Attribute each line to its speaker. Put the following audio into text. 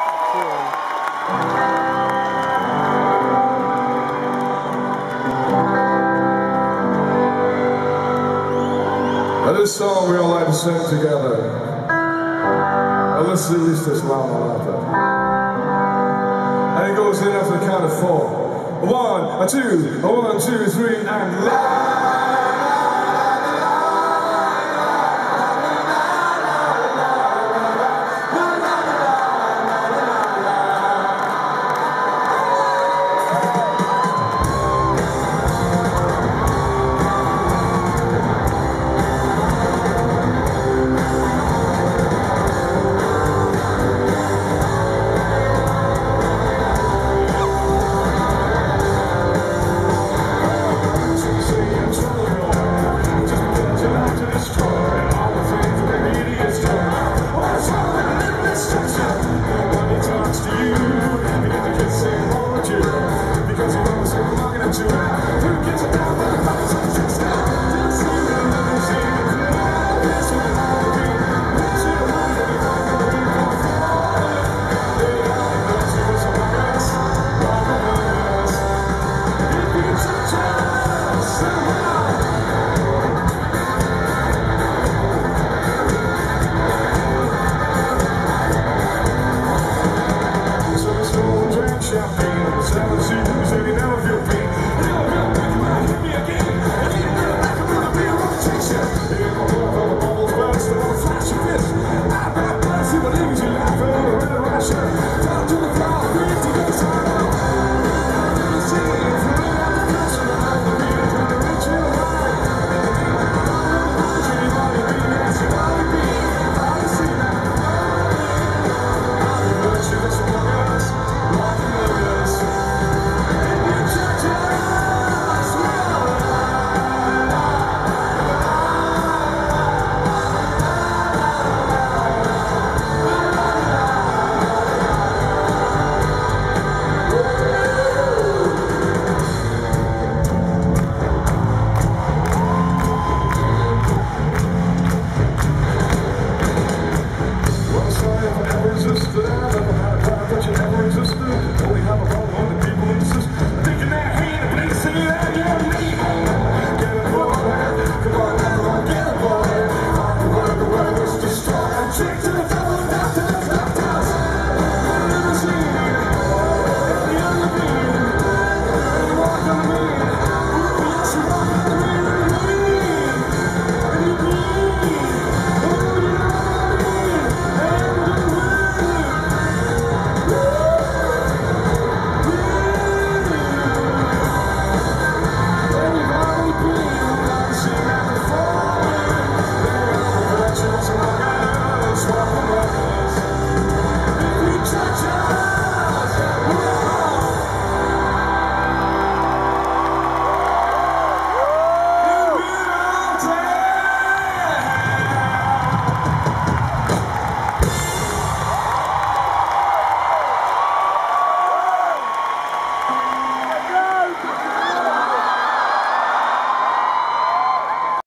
Speaker 1: Now this song we all like to sing together. Now let's release this loud louder. And it goes in after the count of four. One, a two, a one, two, three, and loud.